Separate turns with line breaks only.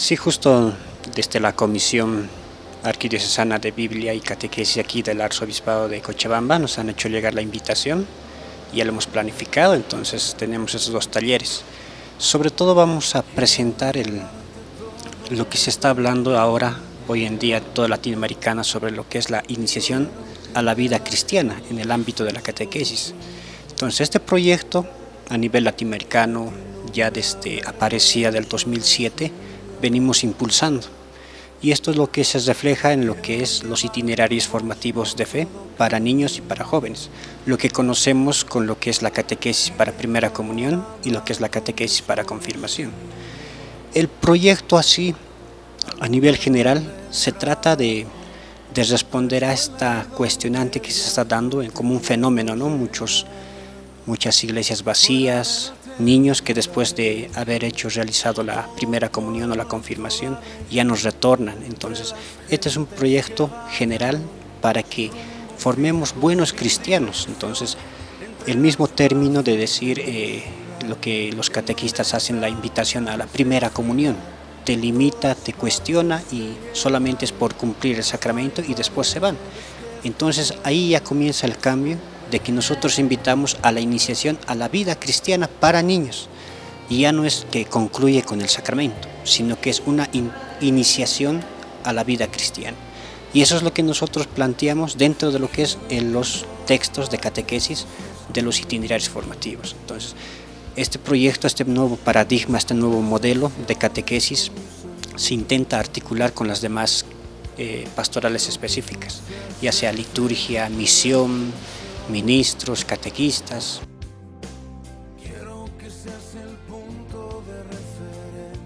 Sí, justo desde la Comisión Arquidiocesana de Biblia y Catequesis aquí del Arzobispado de Cochabamba nos han hecho llegar la invitación, ya lo hemos planificado, entonces tenemos esos dos talleres. Sobre todo vamos a presentar lo que se está hablando ahora, hoy en día, toda Latinoamericana, sobre lo que es la iniciación a la vida cristiana en el ámbito de la catequesis. Entonces este proyecto a nivel latinoamericano ya desde aparecía del 2007 venimos impulsando. Y esto es lo que se refleja en lo que es los itinerarios formativos de fe para niños y para jóvenes, lo que conocemos con lo que es la catequesis para primera comunión y lo que es la catequesis para confirmación. El proyecto así, a nivel general, se trata de, de responder a esta cuestionante que se está dando como un fenómeno, ¿no? Muchos, muchas iglesias vacías, niños que después de haber hecho, realizado la primera comunión o la confirmación, ya nos retornan. Entonces, este es un proyecto general para que formemos buenos cristianos. Entonces, el mismo término de decir eh, lo que los catequistas hacen, la invitación a la primera comunión, te limita, te cuestiona y solamente es por cumplir el sacramento y después se van. Entonces ahí ya comienza el cambio de que nosotros invitamos a la iniciación a la vida cristiana para niños. Y ya no es que concluye con el sacramento, sino que es una iniciación a la vida cristiana. Y eso es lo que nosotros planteamos dentro de lo que es en los textos de catequesis de los itinerarios formativos. Entonces, este proyecto, este nuevo paradigma, este nuevo modelo de catequesis se intenta articular con las demás eh, pastorales específicas, ya sea liturgia, misión, ministros, catequistas. Quiero que seas el punto de referencia.